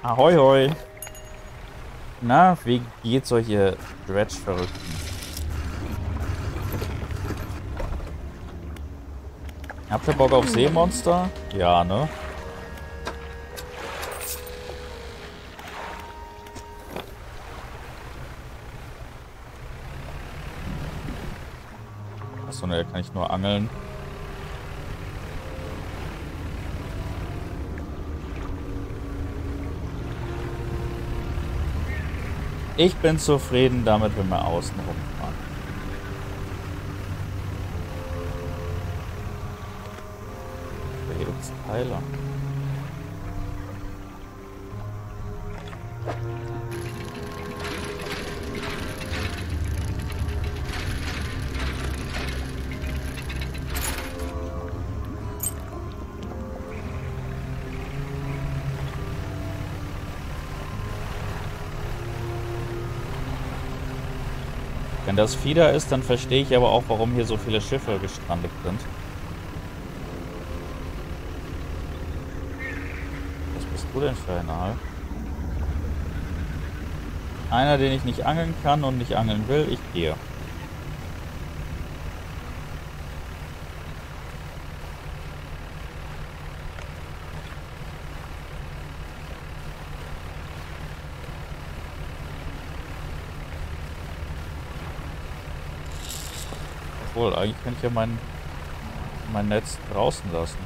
Ahoi, hoi. Na, wie geht's euch, ihr Dredge-Verrückten? Habt ihr Bock auf Seemonster? Ja, ne? Achso, ne, kann ich nur angeln. Ich bin zufrieden damit, wenn wir außen rumfahren. Hier gibt es Teile. Das Fieder ist, dann verstehe ich aber auch, warum hier so viele Schiffe gestrandet sind. Was bist du denn für ein Aal? Einer, den ich nicht angeln kann und nicht angeln will, ich gehe. Obwohl, eigentlich könnte ich ja mein, mein Netz draußen lassen.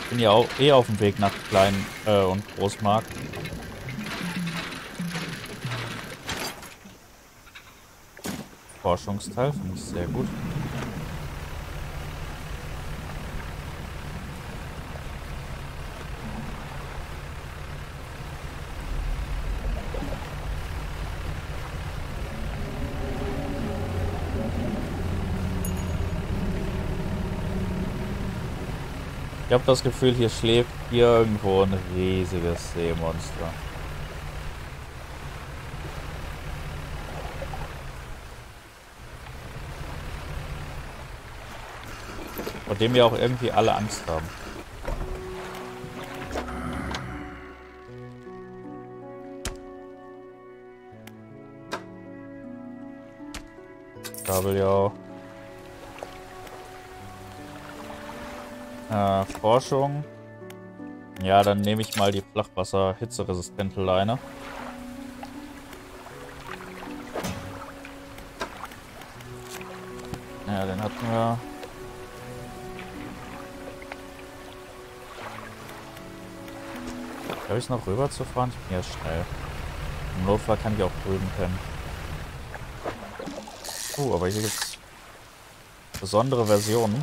Ich bin ja auch eh auf dem Weg nach Klein- äh, und Großmarkt. Forschungsteil finde ich sehr gut. Ich habe das Gefühl, hier schläft irgendwo ein riesiges Seemonster. Vor dem wir auch irgendwie alle Angst haben. Kabeljau. Äh, Forschung. Ja, dann nehme ich mal die Flachwasser-hitzeresistente Leine. Ja, den hatten wir. Habe ich noch rüber zu fahren? Ich bin ja schnell. Im Notfall kann ich auch drüben pennen. Oh, aber hier gibt's besondere Versionen.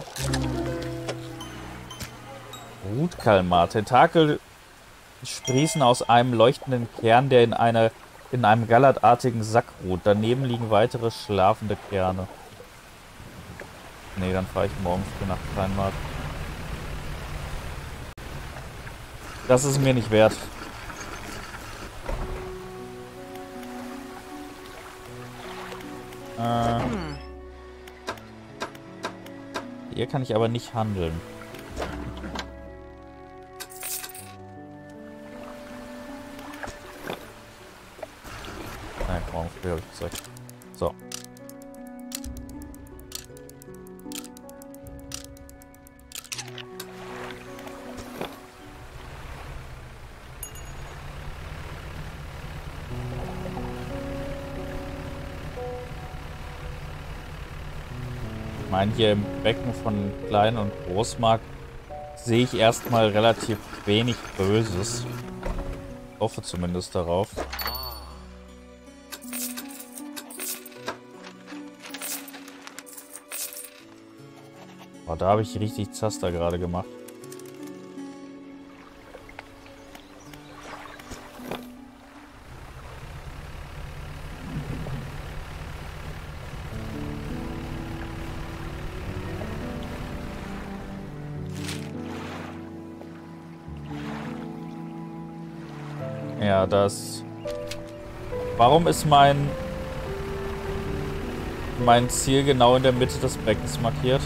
Rutkalmar. Tentakel sprießen aus einem leuchtenden Kern, der in, eine, in einem gallertartigen Sack ruht. Daneben liegen weitere schlafende Kerne. Nee, dann fahre ich morgen früh nach Kleinmarkt. Das ist mir nicht wert. Äh, hier kann ich aber nicht handeln. Früh habe ich gesagt. So. Ich meine, hier im Becken von Klein- und Großmarkt sehe ich erstmal relativ wenig Böses. Ich hoffe zumindest darauf. Da habe ich richtig Zaster gerade gemacht. Ja, das... Warum ist mein mein Ziel genau in der Mitte des Beckens markiert.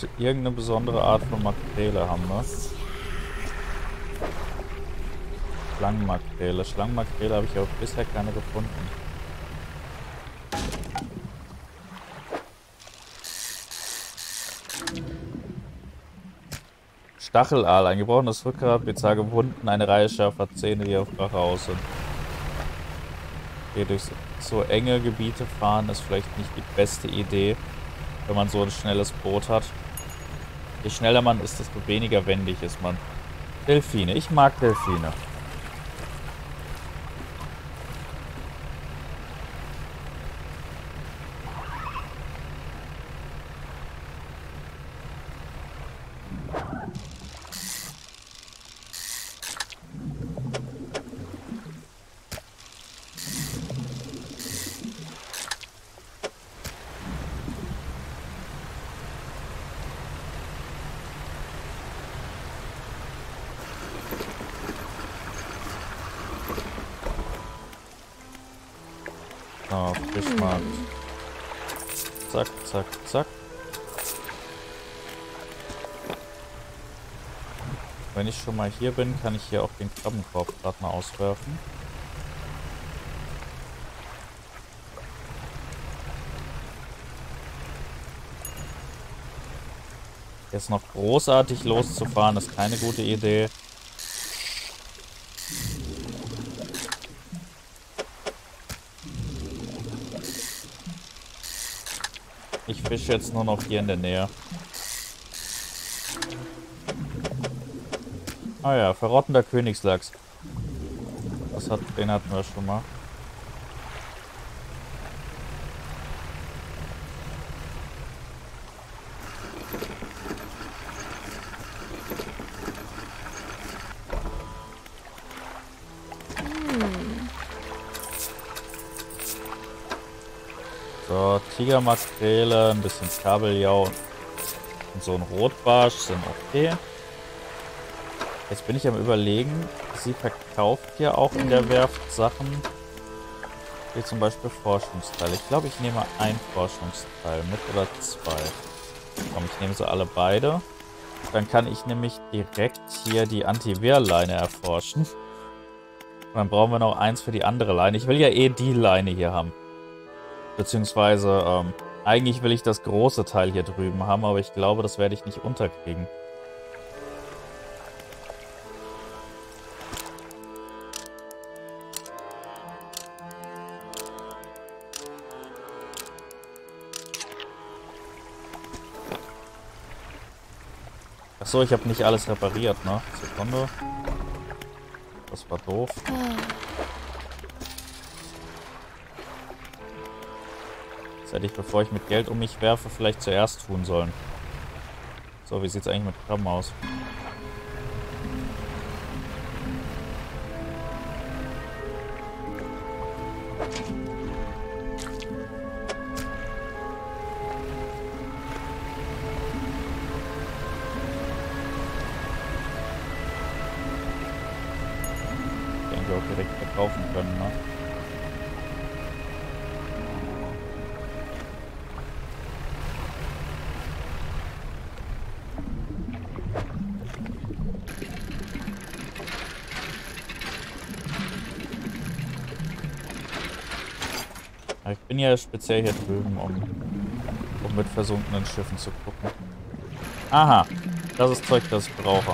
Wollte irgendeine besondere Art von Makrele haben, ne? Schlangenmakrele. Schlangenmakrele habe ich aber bisher keine gefunden. Stachelaal. Ein gebrochenes Rückgrat, bizarre Wunden, eine Reihe scharfer Zähne, die auf Rache aus sind. Hier durch so enge Gebiete fahren ist vielleicht nicht die beste Idee wenn man so ein schnelles Boot hat. Je schneller man ist, desto weniger wendig ist man. Delfine. Ich mag Delfine. So, Fischmarkt. Zack, zack, zack. Wenn ich schon mal hier bin, kann ich hier auch den Krabbenkorb gerade mal auswerfen. Jetzt noch großartig loszufahren, ist keine gute Idee. Ich fische jetzt nur noch hier in der Nähe. Ah ja, verrottender Königslachs. Das hat, den hatten wir schon mal. Tigermakrele, ein bisschen Kabeljau und so ein Rotbarsch sind okay. Jetzt bin ich am überlegen, sie verkauft ja auch in der Werft Sachen, wie zum Beispiel Forschungsteile. Ich glaube, ich nehme ein Forschungsteil mit oder zwei. Komm, ich nehme sie alle beide. Dann kann ich nämlich direkt hier die Antivirleine erforschen. Und dann brauchen wir noch eins für die andere Leine. Ich will ja eh die Leine hier haben. Beziehungsweise, ähm, eigentlich will ich das große Teil hier drüben haben, aber ich glaube, das werde ich nicht unterkriegen. Achso, ich habe nicht alles repariert, ne? Sekunde. Das war doof. Das hätte ich, bevor ich mit Geld um mich werfe, vielleicht zuerst tun sollen. So, wie sieht es eigentlich mit Krabben aus? Ja speziell hier drüben, um, um mit versunkenen Schiffen zu gucken. Aha, das ist Zeug, das ich brauche.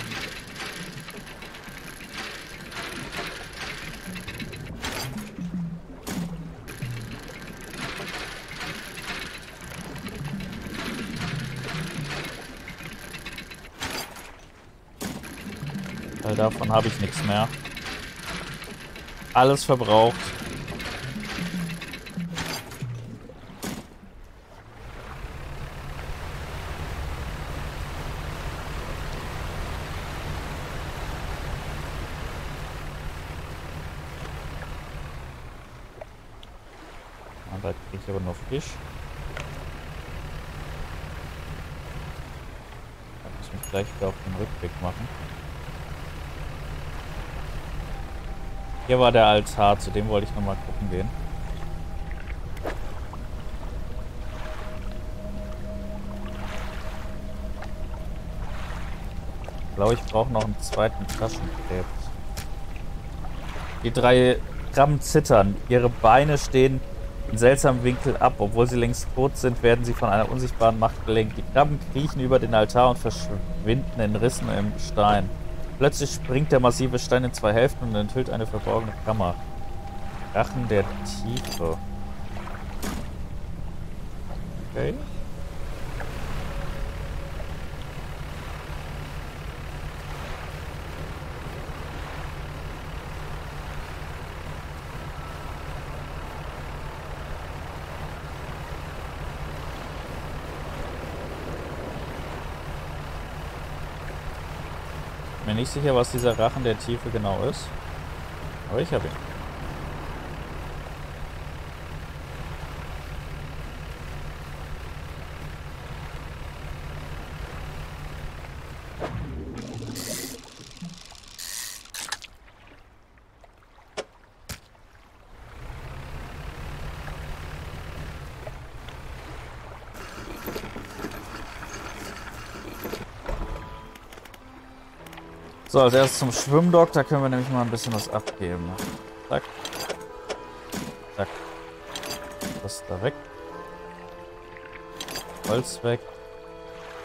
Weil davon habe ich nichts mehr. Alles verbraucht. Zeit kriege ich aber nur Fisch. Da muss ich mich gleich wieder auf den Rückweg machen. Hier war der Altar, zu dem wollte ich nochmal gucken gehen. Ich glaube, ich brauche noch einen zweiten Taschenkrebs. Die drei Krabben zittern. Ihre Beine stehen in seltsamen Winkel ab. Obwohl sie längst tot sind, werden sie von einer unsichtbaren Macht gelenkt. Die Krabben kriechen über den Altar und verschwinden in Rissen im Stein. Plötzlich springt der massive Stein in zwei Hälften und enthüllt eine verborgene Kammer. Rachen der Tiefe. Okay. Nicht sicher, was dieser Rachen der Tiefe genau ist. Aber ich habe ihn. So, als erstes zum Schwimmdock. Da können wir nämlich mal ein bisschen was abgeben. Zack. Zack. Das da weg. Holz weg.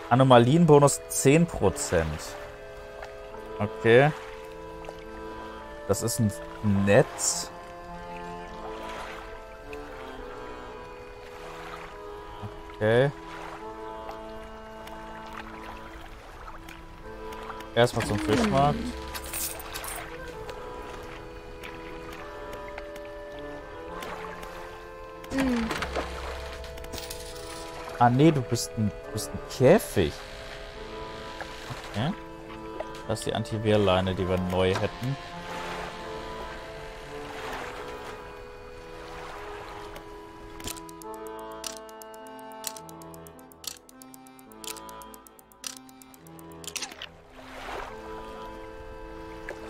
Anomalienbonus 10%. Okay. Das ist ein Netz. Okay. Erstmal zum Fischmarkt. Ah nee, du bist ein, bist ein Käfig. Okay. Das ist die Antivirleine, die wir neu hätten.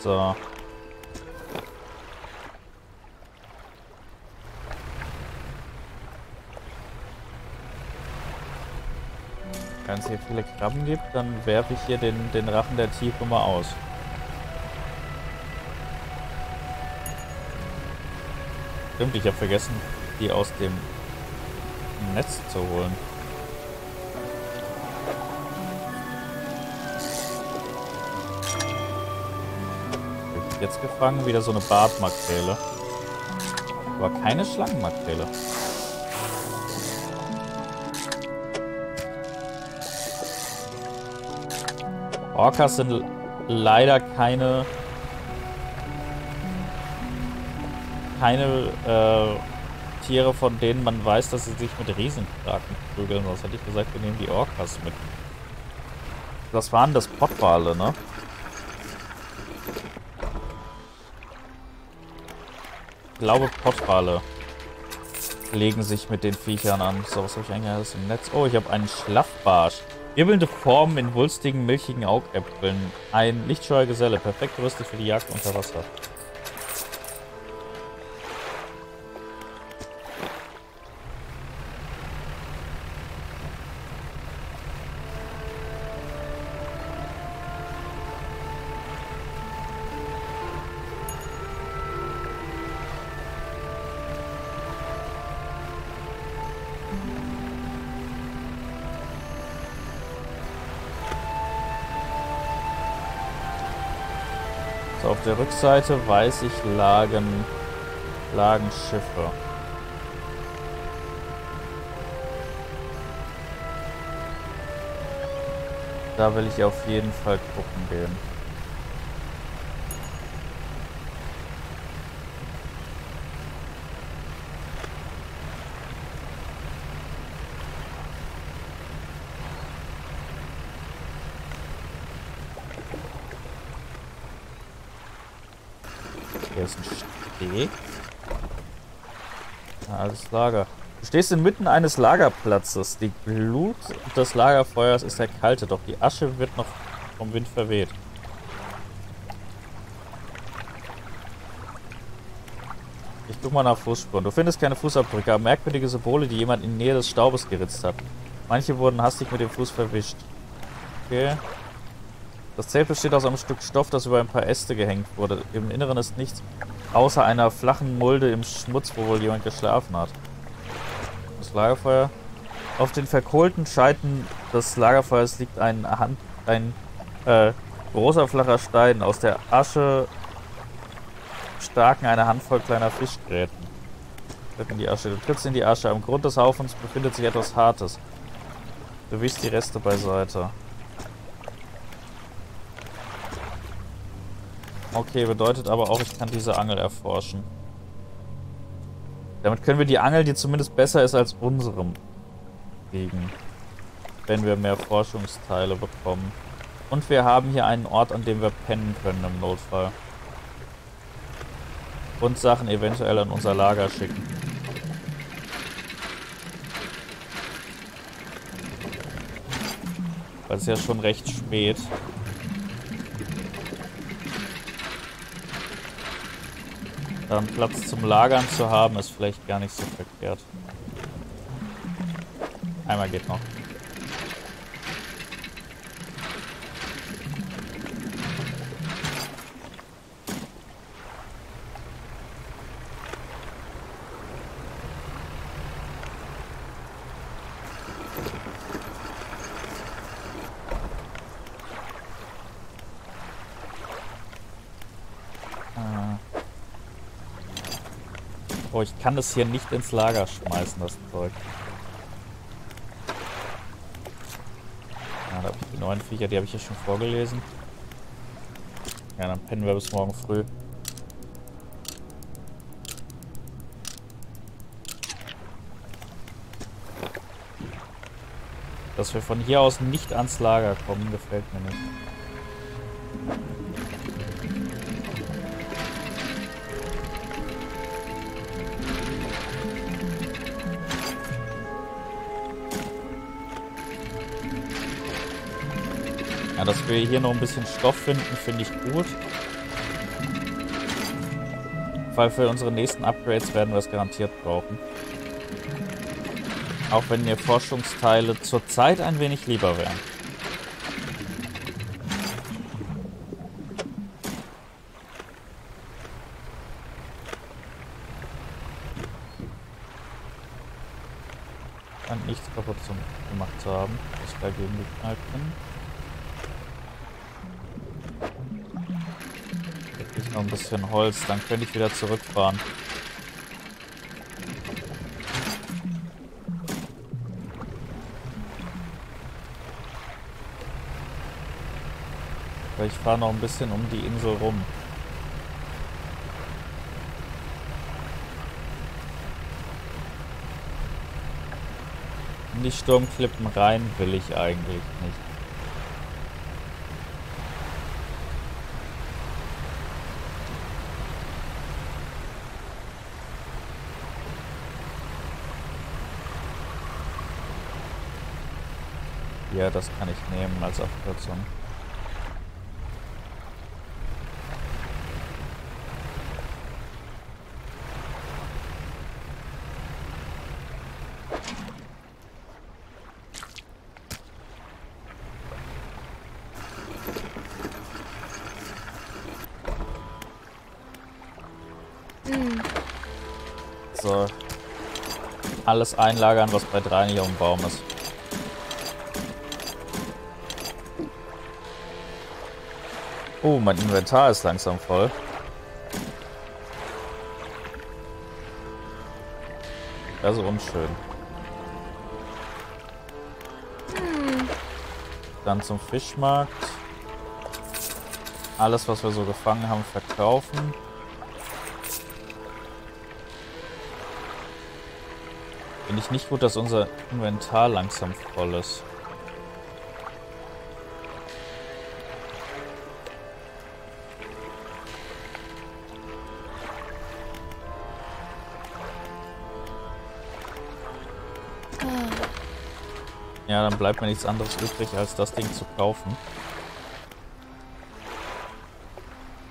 So. Wenn es hier viele Krabben gibt, dann werfe ich hier den, den Rachen der Tiefe mal aus. Stimmt, ich habe vergessen, die aus dem Netz zu holen. Jetzt gefangen? Wieder so eine Bartmakrele. Aber keine Schlangenmakrele. Orcas sind leider keine keine äh, Tiere, von denen man weiß, dass sie sich mit Riesenkraken prügeln. Sonst hätte ich gesagt, wir nehmen die Orcas mit. Das waren das Pottwale, ne? Glaube, Pottwale legen sich mit den Viechern an. So, was habe ich eigentlich alles im Netz? Oh, ich habe einen Schlaffbarsch. Wirbelnde Formen in wulstigen, milchigen Augäpfeln. Ein lichtscheuer Geselle. Perfekt gerüstet für die Jagd unter Wasser. Auf der Rückseite weiß ich lagen, lagen Schiffe. Da will ich auf jeden Fall gucken gehen. Hier ist ein Steg. Alles Lager. Du stehst inmitten eines Lagerplatzes. Die Glut des Lagerfeuers ist erkaltet, doch die Asche wird noch vom Wind verweht. Ich guck mal nach Fußspuren. Du findest keine Fußabdrücke, aber merkwürdige Symbole, die jemand in Nähe des Staubes geritzt hat. Manche wurden hastig mit dem Fuß verwischt. Okay. Das Zelt besteht aus einem Stück Stoff, das über ein paar Äste gehängt wurde. Im Inneren ist nichts außer einer flachen Mulde im Schmutz, wo wohl jemand geschlafen hat. Das Lagerfeuer. Auf den verkohlten Scheiten des Lagerfeuers liegt ein, Hand, ein äh, großer flacher Stein. Aus der Asche starken eine Handvoll kleiner Fischgräten. In die Asche. Du trittst in die Asche. Am Grund des Haufens befindet sich etwas Hartes. Du wischst die Reste beiseite. Okay, bedeutet aber auch, ich kann diese Angel erforschen. Damit können wir die Angel, die zumindest besser ist als unserem, kriegen. Wenn wir mehr Forschungsteile bekommen. Und wir haben hier einen Ort, an dem wir pennen können im Notfall. Und Sachen eventuell an unser Lager schicken. Weil es ja schon recht spät. Dann Platz zum Lagern zu haben, ist vielleicht gar nicht so verkehrt. Einmal geht noch. Oh, ich kann das hier nicht ins Lager schmeißen, das Zeug. Ja, da habe ich die neuen Viecher, die habe ich ja schon vorgelesen. Ja, dann pennen wir bis morgen früh. Dass wir von hier aus nicht ans Lager kommen, gefällt mir nicht. Ja, dass wir hier noch ein bisschen Stoff finden, finde ich gut. Weil für unsere nächsten Upgrades werden wir es garantiert brauchen. Auch wenn mir Forschungsteile zurzeit ein wenig lieber wären. Noch ein bisschen Holz, dann könnte ich wieder zurückfahren. Weil ich fahre noch ein bisschen um die Insel rum. In die Sturmklippen rein will ich eigentlich nicht. Ja, das kann ich nehmen als Abkürzung. Alles einlagern, was bei drei nicht auf dem Baum ist. Oh, mein Inventar ist langsam voll. Also unschön. Dann zum Fischmarkt. Alles, was wir so gefangen haben, verkaufen. Finde ich nicht gut, dass unser Inventar langsam voll ist. Ja, dann bleibt mir nichts anderes übrig, als das Ding zu kaufen.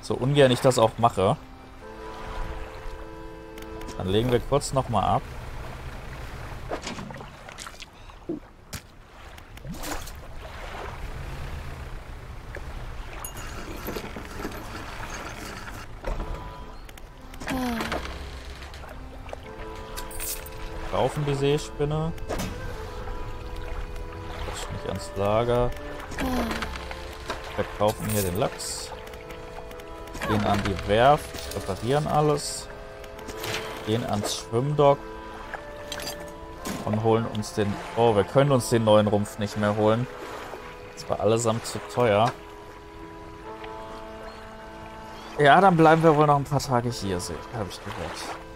So ungern ich das auch mache. Dann legen wir kurz nochmal ab. Kaufen die Seespinne. Ans Lager. Verkaufen hier den Lachs. Gehen an die Werft, reparieren alles gehen ans Schwimmdock und holen uns den... Oh, wir können uns den neuen Rumpf nicht mehr holen. Das war allesamt zu teuer. Ja, dann bleiben wir wohl noch ein paar Tage hier, habe ich gehört.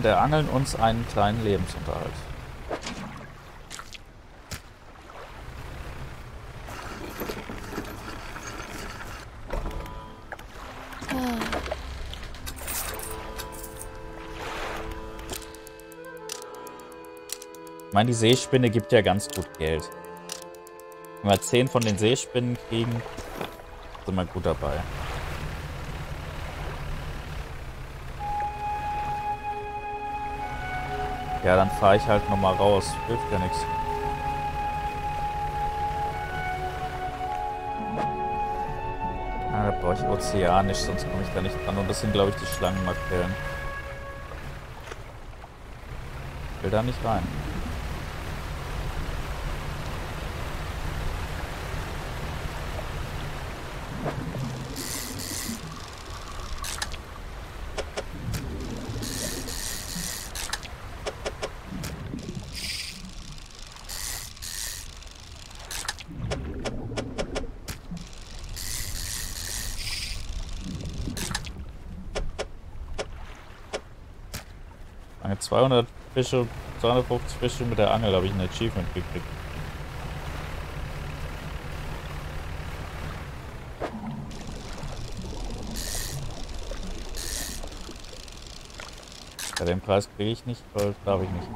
Und erangeln uns einen kleinen Lebensunterhalt. Ich meine, die Seespinne gibt ja ganz gut Geld. Wenn wir 10 von den Seespinnen kriegen, sind wir gut dabei. Ja, dann fahre ich halt nochmal raus. Hilft ja nichts. Ah, da brauche ich ozeanisch, sonst komme ich da nicht dran. Und das sind, glaube ich, die Schlangenmakrelen. Ich will da nicht rein. 200 Fische, 250 Fische mit der Angel habe ich ein Achievement gekriegt. Ja, den Preis kriege ich nicht, weil darf ich nicht.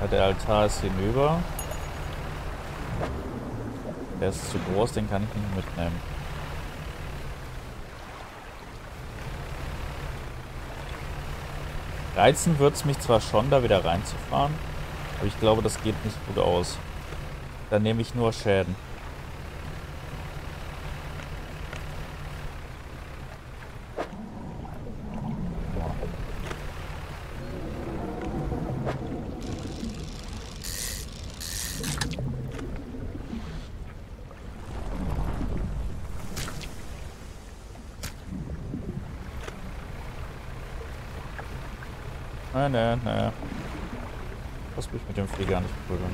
Ja, der Altar ist hinüber. Der ist zu groß, den kann ich nicht mitnehmen. Reizen wird es mich zwar schon, da wieder reinzufahren, aber ich glaube, das geht nicht gut aus. Dann nehme ich nur Schäden. Nein, nein, nein. Lass mich mit dem Flieger nicht prügeln.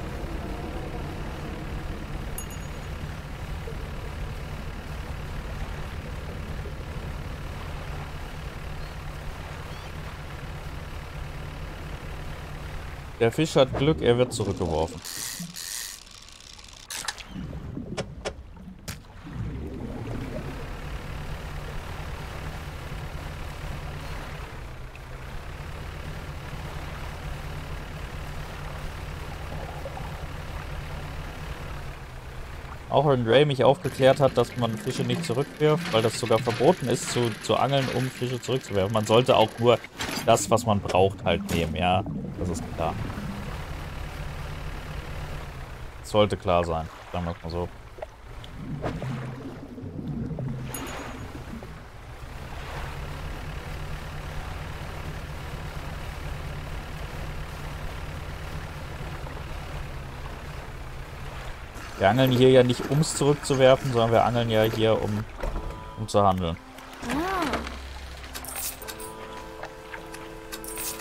Der Fisch hat Glück, er wird zurückgeworfen. Auch wenn Ray mich aufgeklärt hat, dass man Fische nicht zurückwirft, weil das sogar verboten ist, zu, zu angeln, um Fische zurückzuwerfen. Man sollte auch nur das, was man braucht, halt nehmen, ja. Das ist klar. sollte klar sein, sagen wir es mal so. Wir angeln hier ja nicht, um es zurückzuwerfen, sondern wir angeln ja hier, um, um zu handeln. Ah.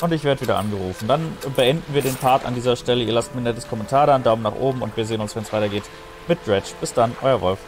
Und ich werde wieder angerufen. Dann beenden wir den Part an dieser Stelle. Ihr lasst mir ein nettes Kommentar da, einen Daumen nach oben und wir sehen uns, wenn es weitergeht mit Dredge. Bis dann, euer Wolf.